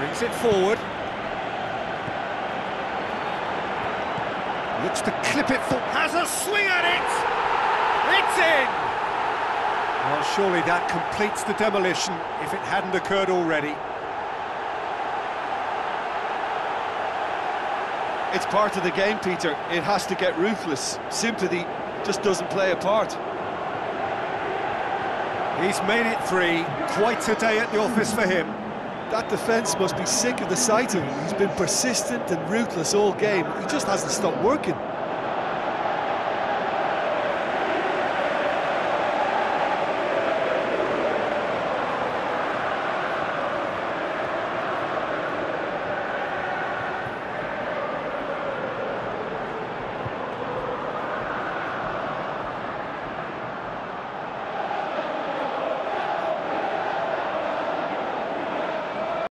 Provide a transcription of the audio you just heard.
Gets it forward. Looks to clip it for... Has a swing at it! It's in! Well, surely that completes the demolition if it hadn't occurred already. It's part of the game, Peter. It has to get ruthless. Sympathy just doesn't play a part. He's made it three. Quite a day at the office for him. That defence must be sick of the sight of him. He's been persistent and ruthless all game. He just hasn't stopped working.